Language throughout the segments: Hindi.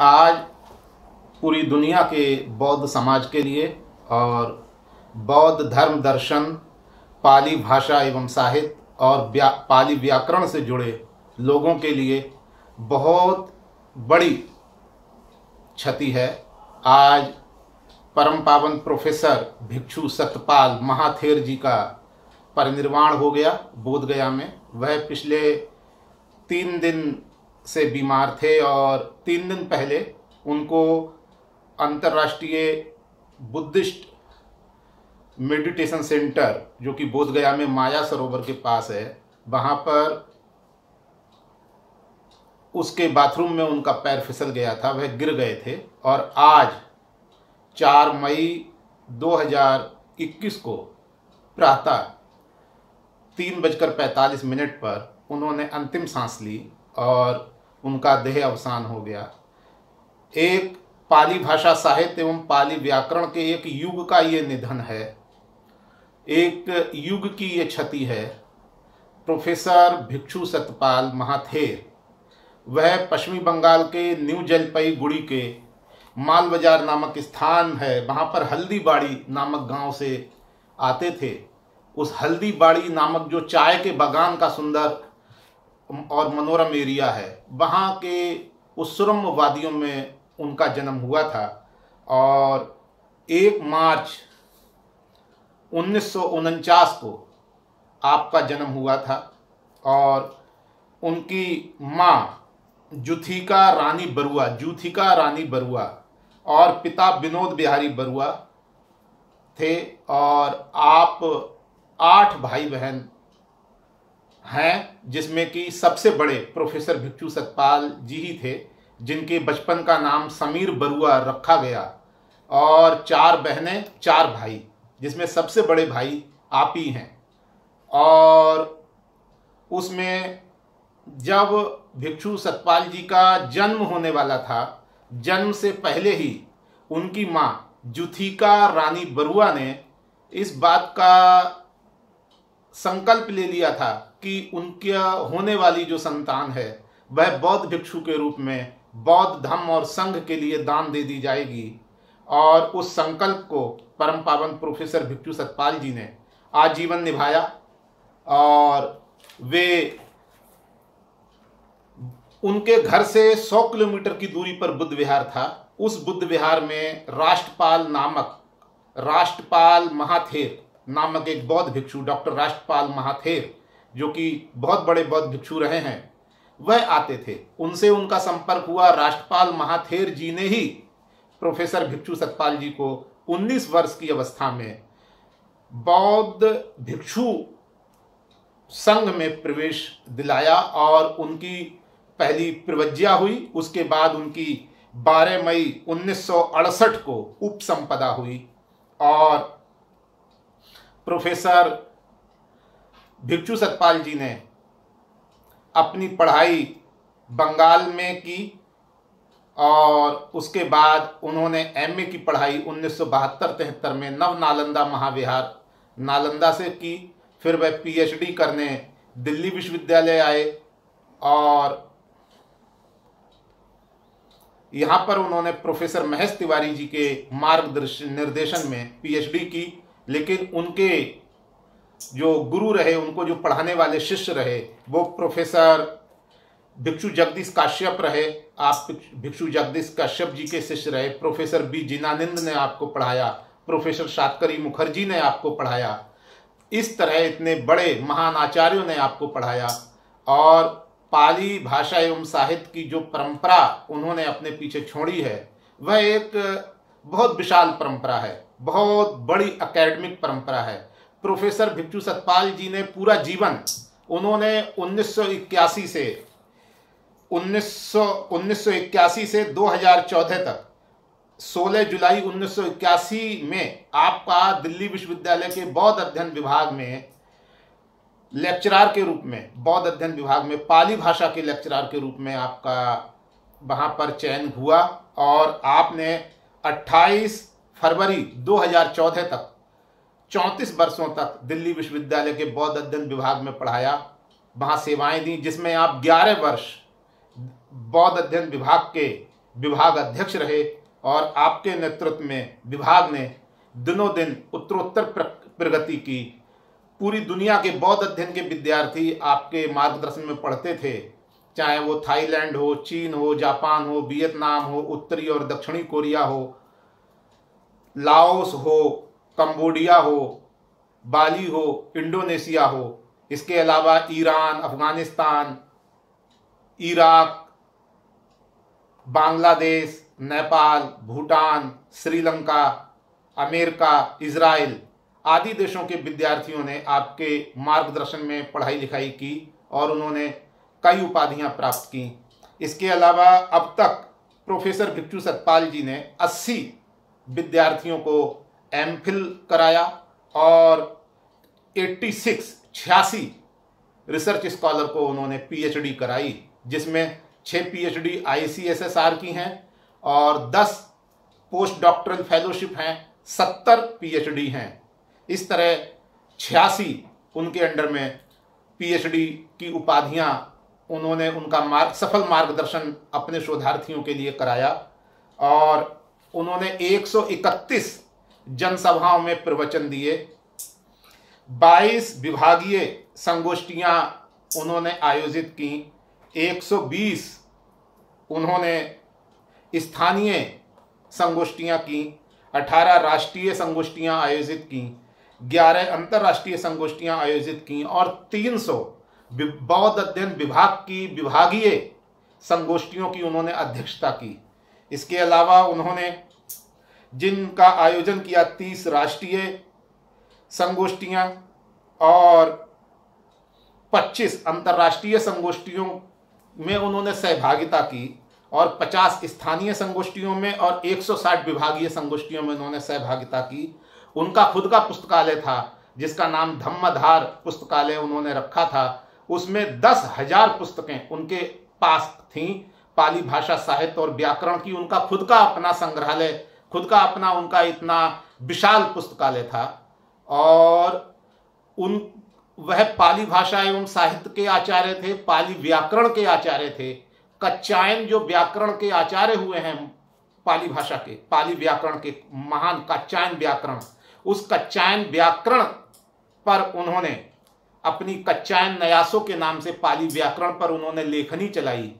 आज पूरी दुनिया के बौद्ध समाज के लिए और बौद्ध धर्म दर्शन पाली भाषा एवं साहित्य और व्या, पाली व्याकरण से जुड़े लोगों के लिए बहुत बड़ी क्षति है। आज परम पावन प्रोफेसर भिक्षु सत्यपाल महाथेर जी का परिनिर्वाण हो गया बोधगया में। वह पिछले तीन दिन से बीमार थे और तीन दिन पहले उनको अंतर्राष्ट्रीय बुद्धिस्ट मेडिटेशन सेंटर, जो कि बोधगया में माया सरोवर के पास है, वहाँ पर उसके बाथरूम में उनका पैर फिसल गया था, वह गिर गए थे और आज चार मई 2021 को प्रातः तीन बजकर पैंतालीस मिनट पर उन्होंने अंतिम सांस ली और उनका देह अवसान हो गया। एक पाली भाषा साहित्य एवं पाली व्याकरण के एक युग का ये निधन है। एक युग की ये क्षति है। प्रोफेसर भिक्षु सतपाल महाथेर वह पश्चिमी बंगाल के न्यू जलपाईगुड़ी के माल बाज़ार नामक स्थान है। वहाँ पर हल्दीबाड़ी नामक गाँव से आते थे। उस हल्दीबाड़ी नामक जो चाय के बागान का सुंदर और मनोरम एरिया है। वहाँ के उस सुरम वादियों में उनका जन्म हुआ था और एक मार्च उन्नीस सौ उनचास को आपका जन्म हुआ था और उनकी माँ जुथिका रानी बरुआ, जूथिका रानी बरुआ और पिता विनोद बिहारी बरुआ थे और आप आठ भाई बहन हैं, जिसमें कि सबसे बड़े प्रोफेसर भिक्षु सतपाल जी ही थे, जिनके बचपन का नाम समीर बरुआ रखा गया और चार बहनें, चार भाई, जिसमें सबसे बड़े भाई आप ही हैं। और उसमें जब भिक्षु सतपाल जी का जन्म होने वाला था, जन्म से पहले ही उनकी माँ जुथिका रानी बरुआ ने इस बात का संकल्प ले लिया था कि उनके होने वाली जो संतान है, वह बौद्ध भिक्षु के रूप में बौद्ध धम्म और संघ के लिए दान दे दी जाएगी। और उस संकल्प को परम पावन प्रोफेसर भिक्षु सतपाल जी ने आजीवन निभाया और वे उनके घर से 100 किलोमीटर की दूरी पर बुद्ध विहार था। उस बुद्ध विहार में राष्ट्रपाल नामक, राष्ट्रपाल महाथेर नामक एक बौद्ध भिक्षु, डॉक्टर राष्ट्रपाल महाथेर, जो कि बहुत बड़े बौद्ध भिक्षु रहे हैं, वह आते थे। उनसे उनका संपर्क हुआ। राष्ट्रपाल महाथेर जी ने ही प्रोफेसर भिक्षु सतपाल जी को 19 वर्ष की अवस्था में बौद्ध भिक्षु संघ में प्रवेश दिलाया और उनकी पहली प्रवज्ञा हुई। उसके बाद उनकी 12 मई 1968 को उपसंपदा हुई और प्रोफेसर भिक्षु सतपाल जी ने अपनी पढ़ाई बंगाल में की और उसके बाद उन्होंने एमए की पढ़ाई उन्नीस सौ बहत्तर में नव नालंदा महाविहार, नालंदा से की। फिर वह पीएचडी करने दिल्ली विश्वविद्यालय आए और यहाँ पर उन्होंने प्रोफेसर महेश तिवारी जी के मार्गदर्शन निर्देशन में पीएचडी की। लेकिन उनके जो गुरु रहे, उनको जो पढ़ाने वाले शिष्य रहे, वो प्रोफेसर भिक्षु जगदीश काश्यप रहे, आप भिक्षु जगदीश काश्यप जी के शिष्य रहे, प्रोफेसर बी जिनानंद ने आपको पढ़ाया, प्रोफेसर सातकरी मुखर्जी ने आपको पढ़ाया, इस तरह इतने बड़े महान आचार्यों ने आपको पढ़ाया, और पाली भाषा एवं साहित्य की जो परंपरा उन्होंने अपने पीछे छोड़ी है, वह एक बहुत विशाल परंपरा है। बहुत बड़ी अकेडमिक परंपरा है। प्रोफेसर भिक्षु सतपाल जी ने पूरा जीवन उन्होंने 1981 से 1900 1981 से 2014 तक 16 जुलाई 1981 में आपका दिल्ली विश्वविद्यालय के बौद्ध अध्ययन विभाग में लेक्चरार के रूप में, बौद्ध अध्ययन विभाग में, पाली भाषा के लेक्चरार के रूप में आपका वहाँ पर चयन हुआ और आपने 28 फरवरी 2014 तक, चौंतीस वर्षों तक दिल्ली विश्वविद्यालय के बौद्ध अध्ययन विभाग में पढ़ाया। वहाँ सेवाएँ दी, जिसमें आप 11 वर्ष बौद्ध अध्ययन विभाग के विभाग अध्यक्ष रहे और आपके नेतृत्व में विभाग ने दिनों दिन उत्तरोत्तर प्रगति की। पूरी दुनिया के बौद्ध अध्ययन के विद्यार्थी आपके मार्गदर्शन में पढ़ते थे, चाहे वो थाईलैंड हो, चीन हो, जापान हो, वियतनाम हो, उत्तरी और दक्षिणी कोरिया हो। लाओस हो, कंबोडिया हो, बाली हो, इंडोनेशिया हो, इसके अलावा Iran, Afghanistan, Iraq, Bangladesh, Nepal, Bhutan, Sri Lanka, America Israel आदि देशों के विद्यार्थियों ने आपके मार्गदर्शन में पढ़ाई लिखाई की और उन्होंने कई उपाधियाँ प्राप्त की। इसके अलावा अब तक प्रोफेसर भिक्षु सतपाल जी ने 80 विद्यार्थियों को एम कराया और 86 छियासी रिसर्च स्कॉलर को उन्होंने पीएचडी कराई, जिसमें छः पीएचडी आईसीएसएसआर की हैं और 10 पोस्ट डॉक्टरल फेलोशिप हैं 70 पीएचडी हैं। इस तरह छियासी उनके अंडर में पीएचडी की उपाधियाँ उन्होंने उनका मार्ग, सफल मार्गदर्शन अपने शोधार्थियों के लिए कराया और उन्होंने 131 जनसभाओं में प्रवचन दिए। 22 विभागीय संगोष्ठियाँ उन्होंने आयोजित की। 120 उन्होंने स्थानीय संगोष्ठियाँ की। 18 राष्ट्रीय संगोष्ठियाँ आयोजित की। 11 अंतर्राष्ट्रीय संगोष्ठियाँ आयोजित की और 300 बौद्ध अध्ययन विभाग की विभागीय संगोष्ठियों की उन्होंने अध्यक्षता की। इसके अलावा उन्होंने जिनका आयोजन किया तीस राष्ट्रीय संगोष्ठियाँ और 25 अंतर्राष्ट्रीय संगोष्ठियों में उन्होंने सहभागिता की और 50 स्थानीय संगोष्ठियों में और 160 विभागीय संगोष्ठियों में उन्होंने सहभागिता की। उनका खुद का पुस्तकालय था, जिसका नाम धम्मधार पुस्तकालय उन्होंने रखा था। उसमें दस हज़ार पुस्तकें उनके पास थीं। पाली भाषा साहित्य और व्याकरण की उनका खुद का अपना संग्रहालय, खुद का अपना उनका इतना विशाल पुस्तकालय था। और उन, वह पाली भाषा एवं साहित्य के आचार्य थे, पाली व्याकरण के आचार्य थे। कच्चायन जो व्याकरण के आचार्य हुए हैं पाली भाषा के, पाली व्याकरण के महान कच्चायन व्याकरण, उस कच्चायन व्याकरण पर उन्होंने अपनी कच्चायन नयासों के नाम से पाली व्याकरण पर उन्होंने लेखनी चलाई।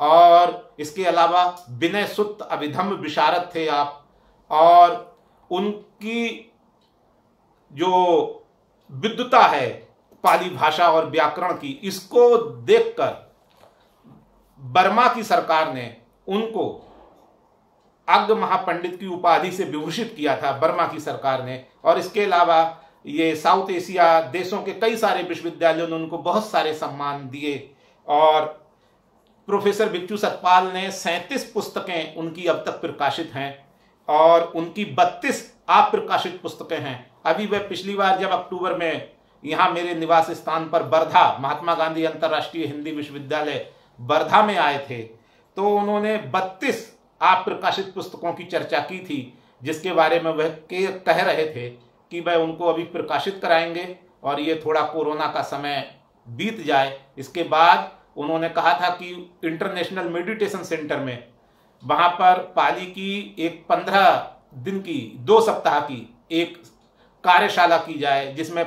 और इसके अलावा विनय सुत अभिधम विशारद थे आप। और उनकी जो विद्वता है पाली भाषा और व्याकरण की, इसको देखकर बर्मा की सरकार ने उनको अग्र महापंडित की उपाधि से विभूषित किया था, बर्मा की सरकार ने। और इसके अलावा ये साउथ एशिया देशों के कई सारे विश्वविद्यालयों ने उनको बहुत सारे सम्मान दिए और प्रोफेसर भिक्षु सतपाल ने सैंतीस पुस्तकें उनकी अब तक प्रकाशित हैं और उनकी बत्तीस अप्रकाशित पुस्तकें हैं। अभी वह पिछली बार जब अक्टूबर में यहाँ मेरे निवास स्थान पर बर्धा, महात्मा गांधी अंतर्राष्ट्रीय हिंदी विश्वविद्यालय बर्धा में आए थे तो उन्होंने बत्तीस अप्रकाशित पुस्तकों की चर्चा की थी, जिसके बारे में वह कह रहे थे कि वह उनको अभी प्रकाशित कराएँगे और ये थोड़ा कोरोना का समय बीत जाए। इसके बाद उन्होंने कहा था कि इंटरनेशनल मेडिटेशन सेंटर में, वहाँ पर पाली की एक पंद्रह दिन की, दो सप्ताह की एक कार्यशाला की जाए, जिसमें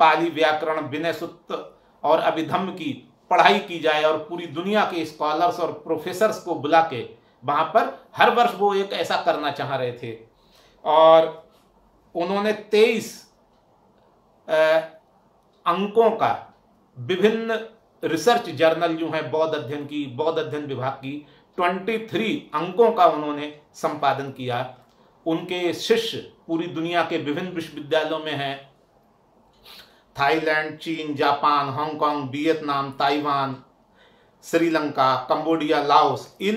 पाली व्याकरण, विनय सूत्र और अभिधम्म की पढ़ाई की जाए और पूरी दुनिया के स्कॉलर्स और प्रोफेसर्स को बुला के वहाँ पर हर वर्ष वो एक ऐसा करना चाह रहे थे। और उन्होंने तेईस अंकों का विभिन्न रिसर्च जर्नल जो है बौद्ध अध्ययन की, बौद्ध अध्ययन विभाग की, ट्वेंटी थ्री अंकों का उन्होंने संपादन किया। उनके शिष्य पूरी दुनिया के विभिन्न विश्वविद्यालयों में हैं। थाईलैंड, चीन, Japan, Hong Kong, Vietnam, Taiwan, Sri Lanka, Cambodia, Laos, इन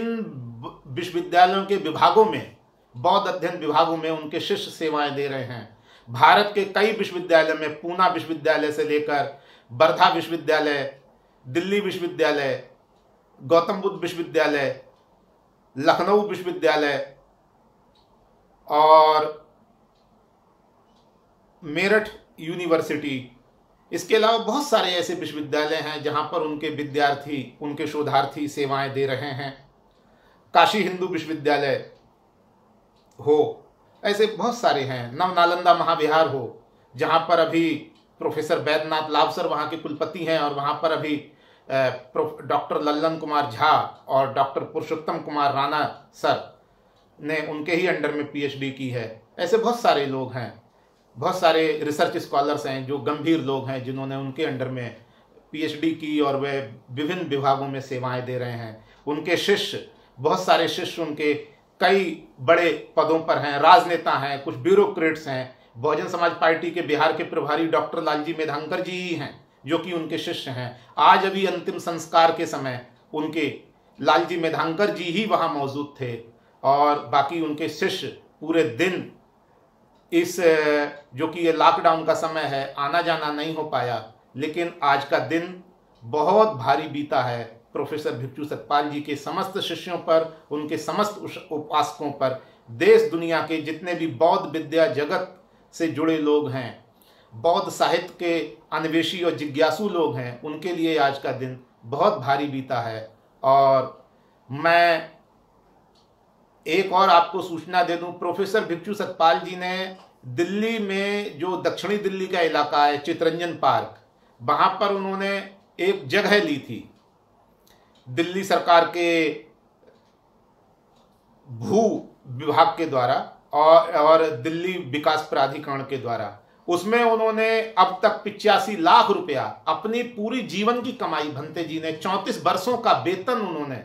विश्वविद्यालयों के विभागों में, बौद्ध अध्ययन विभागों में उनके शिष्य सेवाएँ दे रहे हैं। भारत के कई विश्वविद्यालय में, पूना विश्वविद्यालय से लेकर वर्धा विश्वविद्यालय दिल्ली विश्वविद्यालय, गौतम बुद्ध विश्वविद्यालय, लखनऊ विश्वविद्यालय, और मेरठ यूनिवर्सिटी। इसके अलावा बहुत सारे ऐसे विश्वविद्यालय हैं जहाँ पर उनके विद्यार्थी, उनके शोधार्थी सेवाएँ दे रहे हैं। काशी हिंदू विश्वविद्यालय हो, ऐसे बहुत सारे हैं। नव नालंदा महाविहार हो, जहाँ पर अभी प्रोफेसर बैद्यनाथ लाभसर वहाँ के कुलपति हैं और वहाँ पर अभी डॉक्टर लल्लन कुमार झा और डॉक्टर पुरुषोत्तम कुमार राणा सर ने उनके ही अंडर में पीएचडी की है। ऐसे बहुत सारे लोग हैं। बहुत सारे रिसर्च स्कॉलर्स हैं जो गंभीर लोग हैं जिन्होंने उनके अंडर में पीएचडी की और वे विभिन्न विभागों में सेवाएँ दे रहे हैं। उनके शिष्य, बहुत सारे शिष्य उनके कई बड़े पदों पर हैं, राजनेता हैं, कुछ ब्यूरोक्रेट्स हैं। बहुजन समाज पार्टी के बिहार के प्रभारी डॉक्टर लालजी मेधांकर जी ही हैं। जो कि उनके शिष्य हैं। आज अभी अंतिम संस्कार के समय, उनके लालजी मेधांकर जी ही वहाँ मौजूद थे और बाकी उनके शिष्य पूरे दिन इस जो कि ये लॉकडाउन का समय है आना जाना नहीं हो पाया। लेकिन आज का दिन बहुत भारी बीता है। प्रोफेसर भिक्षु सतपाल जी के समस्त शिष्यों पर, उनके समस्त उपासकों पर, देश दुनिया के जितने भी बौद्ध विद्या जगत से जुड़े लोग हैं बौद्ध साहित्य के अन्वेषी और जिज्ञासु लोग हैं, उनके लिए आज का दिन बहुत भारी बीता है। और मैं एक और आपको सूचना दे दूँ, प्रोफेसर भिक्षु सतपाल जी ने दिल्ली में जो दक्षिणी दिल्ली का इलाका है, चितरंजन पार्क, वहाँ पर उन्होंने एक जगह ली थी। दिल्ली सरकार के भू विभाग के द्वारा और और दिल्ली विकास प्राधिकरण के द्वारा। उसमें उन्होंने अब तक पिचासी लाख रुपया अपनी पूरी जीवन की कमाई भंते जी ने, चौंतीस वर्षों का वेतन उन्होंने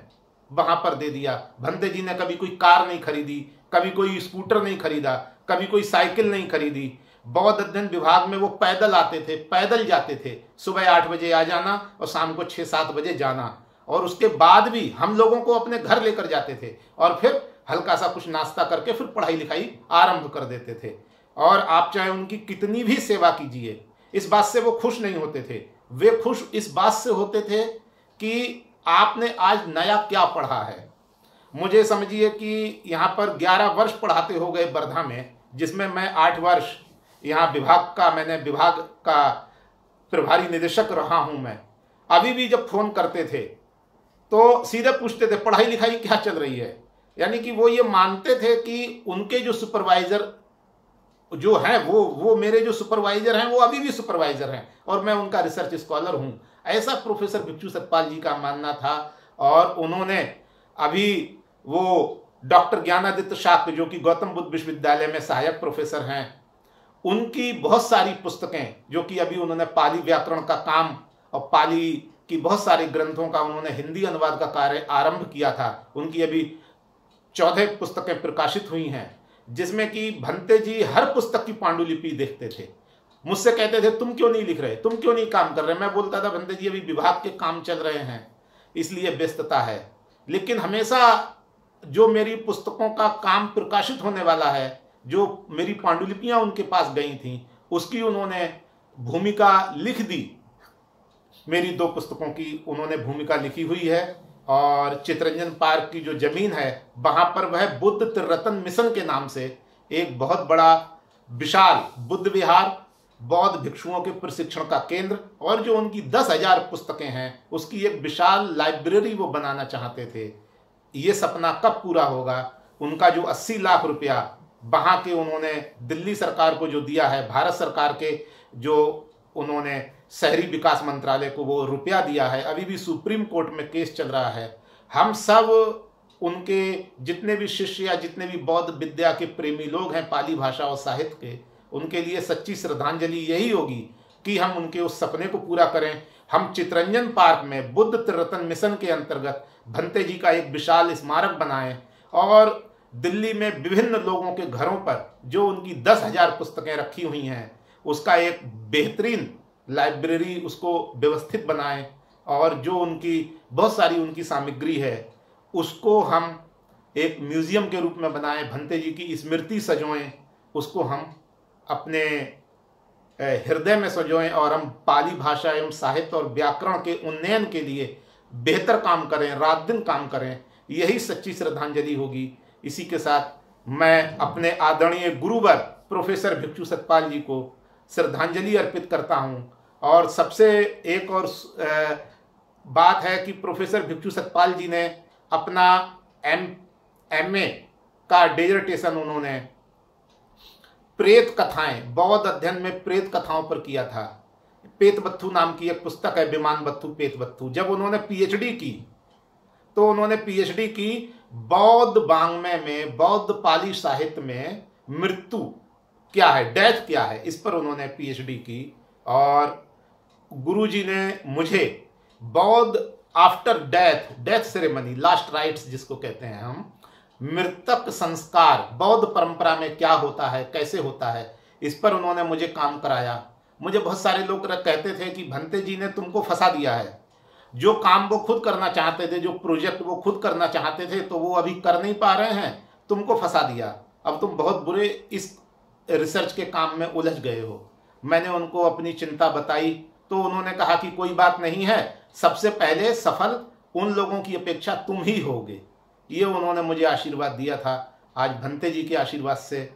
वहाँ पर दे दिया। भंते जी ने कभी कोई कार नहीं खरीदी, कभी कोई स्कूटर नहीं खरीदा, कभी कोई साइकिल नहीं खरीदी। बौद्ध अध्ययन विभाग में वो पैदल आते थे, पैदल जाते थे। सुबह आठ बजे आ जाना और शाम को छः सात बजे जाना। और उसके बाद भी हम लोगों को अपने घर लेकर जाते थे और फिर हल्का सा कुछ नाश्ता करके फिर पढ़ाई लिखाई आरंभ कर देते थे। और आप चाहे उनकी कितनी भी सेवा कीजिए, इस बात से वो खुश नहीं होते थे। वे खुश इस बात से होते थे कि आपने आज नया क्या पढ़ा है। मुझे समझिए कि यहाँ पर 11 वर्ष पढ़ाते हो गए वर्धा में, जिसमें मैं आठ वर्ष यहाँ विभाग का, मैंने विभाग का प्रभारी निदेशक रहा हूँ मैं। अभी भी जब फ़ोन करते थे तो सीधे पूछते थे पढ़ाई लिखाई क्या चल रही है? यानी कि वो ये मानते थे कि उनके जो सुपरवाइजर जो हैं, वो वो मेरे जो सुपरवाइजर हैं, वो अभी भी सुपरवाइजर हैं और मैं उनका रिसर्च स्कॉलर हूँ। ऐसा प्रोफेसर भिक्षु सतपाल जी का मानना था और उन्होंने अभी वो डॉक्टर ज्ञानादित्य शाक्य, जो कि गौतम बुद्ध विश्वविद्यालय में सहायक प्रोफेसर हैं, उनकी बहुत सारी पुस्तकें, जो कि अभी उन्होंने पाली व्याकरण का काम और पाली की बहुत सारे ग्रंथों का उन्होंने हिंदी अनुवाद का कार्य आरंभ किया था, उनकी अभी चौदह पुस्तकें प्रकाशित हुई हैं। जिसमें कि भंते जी हर पुस्तक की पांडुलिपि देखते थे। मुझसे कहते थे, तुम क्यों नहीं लिख रहे? तुम क्यों नहीं काम कर रहे? मैं बोलता था, भंते जी, अभी विभाग के काम चल रहे हैं, इसलिए व्यस्तता है। लेकिन हमेशा जो मेरी पुस्तकों का काम प्रकाशित होने वाला है, जो मेरी पांडुलिपियाँ उनके पास गई थी, उसकी उन्होंने भूमिका लिख दी। मेरी दो पुस्तकों की उन्होंने भूमिका लिखी हुई है। और चित्रंजन पार्क की जो ज़मीन है, वहाँ पर वह बुद्ध त्रिरत्न मिशन के नाम से एक बहुत बड़ा, विशाल बुद्ध विहार, बौद्ध भिक्षुओं के प्रशिक्षण का केंद्र और जो उनकी दस हज़ार पुस्तकें हैं, उसकी एक विशाल लाइब्रेरी वो बनाना चाहते थे। ये सपना कब पूरा होगा? उनका जो अस्सी लाख रुपया वहाँ के उन्होंने दिल्ली सरकार को जो दिया है, भारत सरकार के जो उन्होंने शहरी विकास मंत्रालय को वो रुपया दिया है। अभी भी सुप्रीम कोर्ट में केस चल रहा है। हम सब उनके जितने भी शिष्य या जितने भी बौद्ध विद्या के प्रेमी लोग हैं पाली भाषा और साहित्य के, उनके लिए सच्ची श्रद्धांजलि यही होगी कि हम उनके उस सपने को पूरा करें। हम चित्रंजन पार्क में बुद्ध त्रिरत्न मिशन के अंतर्गत भंते जी का एक विशाल स्मारक बनाएँ और दिल्ली में विभिन्न लोगों के घरों पर जो उनकी दस हज़ार पुस्तकें रखी हुई हैं, उसका एक बेहतरीन लाइब्रेरी उसको व्यवस्थित बनाएँ और जो उनकी, बहुत सारी उनकी सामग्री है, उसको हम एक म्यूज़ियम के रूप में बनाएँ, भंते जी की स्मृति सजोएँ, उसको हम अपने हृदय में सजोएँ और हम पाली भाषा एवं साहित्य और व्याकरण के उन्नयन के लिए बेहतर काम करें, रात दिन काम करें, यही सच्ची श्रद्धांजलि होगी। इसी के साथ मैं अपने आदरणीय गुरुवर, प्रोफेसर भिक्षु सतपाल जी को श्रद्धांजलि अर्पित करता हूँ। और सबसे एक और बात है कि प्रोफेसर भिक्षु सतपाल जी ने अपना एम एम ए का डेजर्टेशन उन्होंने प्रेत कथाएँ, बौद्ध अध्ययन में प्रेत कथाओं पर किया था। पेत बत्थु नाम की एक पुस्तक है, विमान बत्थु, पेत बत्थु। जब उन्होंने पीएचडी की तो उन्होंने पीएचडी की बौद्ध बांग्मय में, बौद्ध पाली साहित्य में मृत्यु क्या है? डेथ क्या है? इस पर उन्होंने पीएचडी की और गुरुजी ने मुझे बौद्ध after death death ceremony last rites जिसको कहते हैं हम, मृतक संस्कार, बौद्ध परंपरा में क्या होता है, कैसे होता है, इस पर उन्होंने मुझे काम कराया। मुझे बहुत सारे लोग कहते थे कि भंते जी ने तुमको फंसा दिया है। जो काम वो खुद करना चाहते थे, जो प्रोजेक्ट वो खुद करना चाहते थे तो वो अभी कर नहीं पा रहे हैं। तुमको फंसा दिया। अब तुम बहुत बुरे इस रिसर्च के काम में उलझ गए हो। मैंने उनको अपनी चिंता बताई तो उन्होंने कहा कि कोई बात नहीं है, सबसे पहले सफल उन लोगों की अपेक्षा तुम ही होगे। ये उन्होंने मुझे आशीर्वाद दिया था, आज भंते जी के आशीर्वाद से।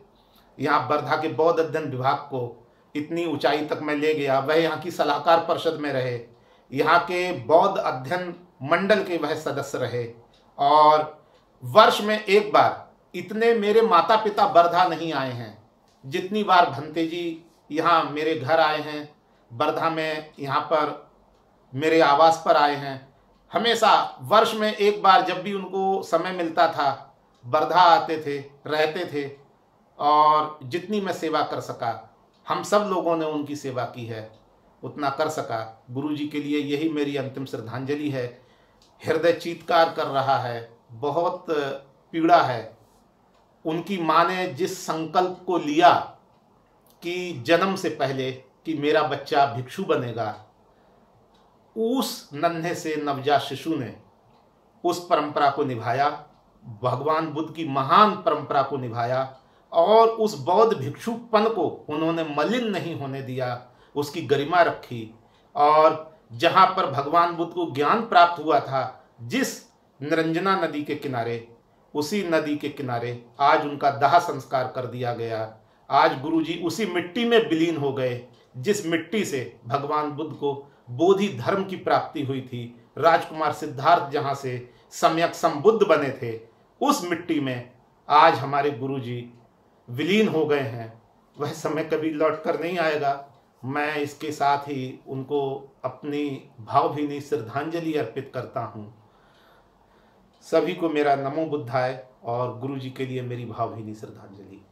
यहाँ वर्धा के बौद्ध अध्ययन विभाग को इतनी ऊंचाई तक मैं ले गया, वह यहाँ की सलाहकार परिषद में रहे। यहाँ के बौद्ध अध्ययन मंडल के वह सदस्य रहे। और वर्ष में एक बार इतने मेरे माता पिता वर्धा नहीं आए हैं। जितनी बार भंते जी यहाँ मेरे घर आए हैं, वर्धा में यहाँ पर मेरे आवास पर आए हैं, हमेशा वर्ष में एक बार जब भी उनको समय मिलता था, वर्धा आते थे, रहते थे और जितनी मैं सेवा कर सका, हम सब लोगों ने उनकी सेवा की है, उतना कर सका। गुरु जी के लिए यही मेरी अंतिम श्रद्धांजलि है। हृदय चीतकार कर रहा है, बहुत पीड़ा है उनकी माँ ने जिस संकल्प को लिया कि जन्म से पहले कि मेरा बच्चा भिक्षु बनेगा, उस नन्हे से नवजात शिशु ने उस परंपरा को निभाया, भगवान बुद्ध की महान परंपरा को निभाया और उस बौद्ध भिक्षुपन को उन्होंने मलिन नहीं होने दिया, उसकी गरिमा रखी और जहाँ पर भगवान बुद्ध को ज्ञान प्राप्त हुआ था, जिस निरंजना नदी के किनारे उसी नदी के किनारे आज उनका दाह संस्कार कर दिया गया। आज गुरुजी उसी मिट्टी में विलीन हो गए, जिस मिट्टी से भगवान बुद्ध को बोधि धर्म की प्राप्ति हुई थी। राजकुमार सिद्धार्थ जहाँ से सम्यक संबुद्ध बने थे, उस मिट्टी में आज हमारे गुरुजी विलीन हो गए हैं। वह समय कभी लौट कर नहीं आएगा। मैं इसके साथ ही उनको अपनी भावभीनी श्रद्धांजलि अर्पित करता हूँ। सभी को मेरा नमो बुद्धाय और गुरु जी के लिए मेरी भावभीनी श्रद्धांजलि।